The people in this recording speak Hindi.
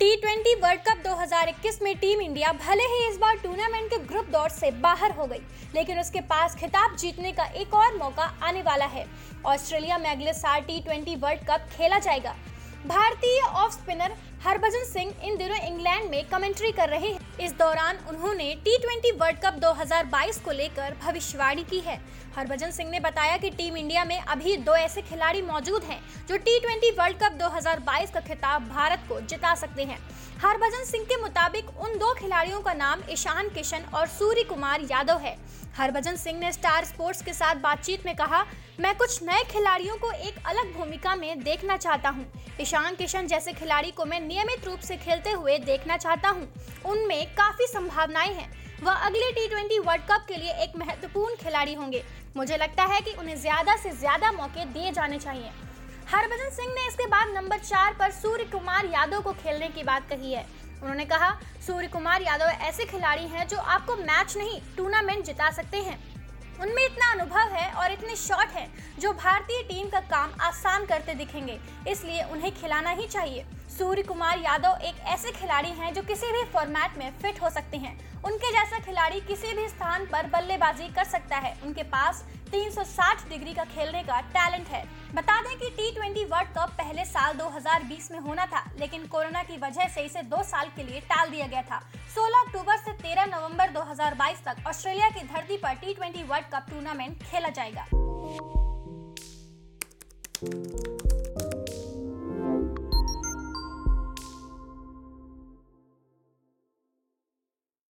टी ट्वेंटी वर्ल्ड कप 2021 में टीम इंडिया भले ही इस बार टूर्नामेंट के ग्रुप दौर से बाहर हो गई, लेकिन उसके पास खिताब जीतने का एक और मौका आने वाला है। ऑस्ट्रेलिया में अगले साल टी ट्वेंटी वर्ल्ड कप खेला जाएगा। भारतीय ऑफ़ स्पिनर हरभजन सिंह इन दिनों इंग्लैंड में कमेंट्री कर रहे हैं। इस दौरान उन्होंने टी ट्वेंटी वर्ल्ड कप 2022 को लेकर भविष्यवाणी की है। हरभजन सिंह ने बताया कि टीम इंडिया में अभी दो ऐसे खिलाड़ी मौजूद हैं, जो टी ट्वेंटी वर्ल्ड कप 2022 का खिताब भारत को जिता सकते हैं। हरभजन सिंह के मुताबिक उन दो खिलाड़ियों का नाम ईशान किशन और सूर्य कुमार यादव है। हरभजन सिंह ने स्टार स्पोर्ट्स के साथ बातचीत में कहा, मैं कुछ नए खिलाड़ियों को एक अलग भूमिका में देखना चाहता हूँ। ईशान किशन जैसे खिलाड़ी को मैं नियमित रूप से खेलते हुए देखना चाहता हूँ। उनमें काफ़ी संभावनाएँ हैं। वह अगले टी ट्वेंटी वर्ल्ड कप के लिए एक महत्वपूर्ण खिलाड़ी होंगे। मुझे लगता है कि उन्हें ज़्यादा से ज़्यादा मौके दिए जाने चाहिए। हरभजन सिंह ने इसके बाद नंबर चार पर सूर्य कुमार यादव को खेलने की बात कही है। उन्होंने कहा सूर्य कुमार यादव ऐसे खिलाड़ी हैं जो आपको मैच नहीं, टूर्नामेंट जिता सकते हैं। उनमें इतना अनुभव है और इतने शॉट हैं जो भारतीय टीम का काम आसान करते दिखेंगे। इसलिए उन्हें खिलाना ही चाहिए। सूर्य कुमार यादव एक ऐसे खिलाड़ी हैं जो किसी भी फॉर्मेट में फिट हो सकते हैं। उनके जैसा खिलाड़ी किसी भी स्थान पर बल्लेबाजी कर सकता है। उनके पास 360 डिग्री का खेलने का टैलेंट है। बता दें कि टी ट्वेंटी वर्ल्ड कप पहले साल 2020 में होना था, लेकिन कोरोना की वजह से इसे दो साल के लिए टाल दिया गया था। 16 अक्टूबर से 13 नवंबर 2022 तक ऑस्ट्रेलिया की धरती पर T twenty world cup tournament खेला जाएगा।